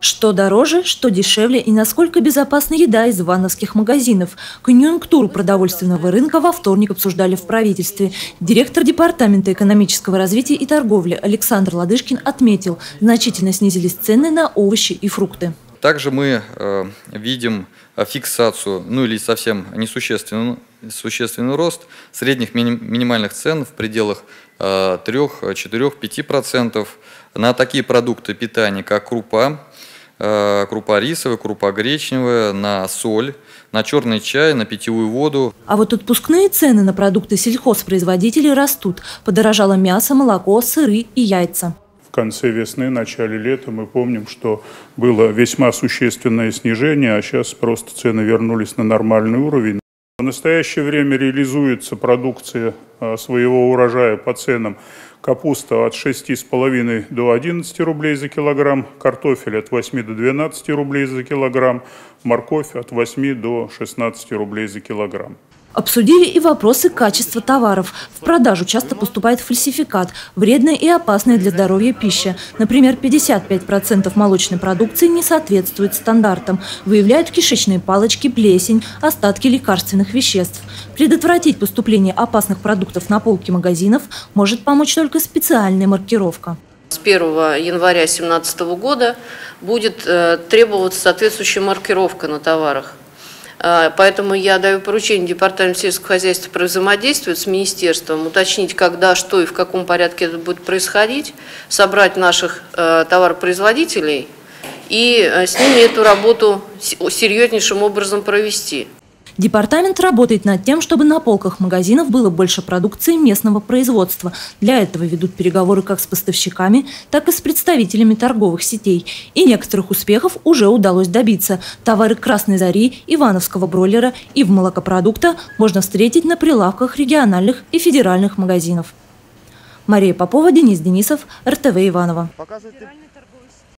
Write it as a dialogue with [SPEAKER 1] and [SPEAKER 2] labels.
[SPEAKER 1] Что дороже, что дешевле и насколько безопасна еда из ивановских магазинов. Конъюнктуру продовольственного рынка во вторник обсуждали в правительстве. Директор Департамента экономического развития и торговли Александр Ладышкин отметил, значительно снизились цены на овощи и фрукты.
[SPEAKER 2] Также мы э, видим фиксацию, ну или совсем несущественный существенный рост средних минимальных цен в пределах э, 3, 4, 5% на такие продукты питания, как крупа, Э, крупа рисовая, крупа гречневая, на соль, на черный чай, на питьевую воду.
[SPEAKER 1] А вот отпускные цены на продукты сельхозпроизводителей растут. Подорожало мясо, молоко, сыры и яйца.
[SPEAKER 3] Конце весны, начале лета мы помним, что было весьма существенное снижение, а сейчас просто цены вернулись на нормальный уровень. В настоящее время реализуется продукция э, своего урожая по ценам капуста от 6,5 до 11 рублей за килограмм, картофель от 8 до 12 рублей за килограмм, морковь от 8 до 16 рублей за килограмм.
[SPEAKER 1] Обсудили и вопросы качества товаров. В продажу часто поступает фальсификат, вредная и опасная для здоровья пища. Например, 55% молочной продукции не соответствует стандартам. Выявляют кишечные палочки, плесень, остатки лекарственных веществ. Предотвратить поступление опасных продуктов на полки магазинов может помочь только специальная маркировка.
[SPEAKER 4] С 1 января 2017 года будет э, требоваться соответствующая маркировка на товарах. А, поэтому я даю поручение Департаменту сельского хозяйства взаимодействовать с министерством, уточнить, когда, что и в каком порядке это будет происходить, собрать наших э, товаропроизводителей и э, с ними эту работу серьезнейшим образом провести.
[SPEAKER 1] Департамент работает над тем, чтобы на полках магазинов было больше продукции местного производства. Для этого ведут переговоры как с поставщиками, так и с представителями торговых сетей. И некоторых успехов уже удалось добиться. Товары «Красной зари», «Ивановского бройлера» и в молокопродукта можно встретить на прилавках региональных и федеральных магазинов. Мария Попова, Денис Денисов, РТВ Иванова.